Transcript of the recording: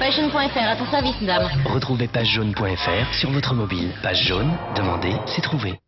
Pagejaune.fr, à ton service, dame. Retrouvez pagejaune.fr sur votre mobile. Page jaune, demandez, c'est trouvé.